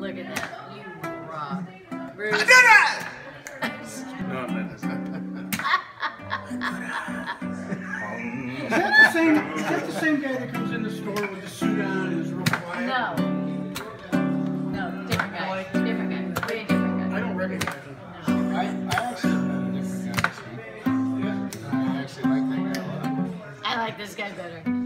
Look at that. You rock. Bruce. I did it! no, no, no, no. Is that the same? Is that the same guy that comes in the store with the suit on and is real quiet? No. No, different guy. Different guy. Way different guy. I don't recognize him. No. I, I actually have a different guy. Yeah. I actually like that guy a lot. I like this guy better.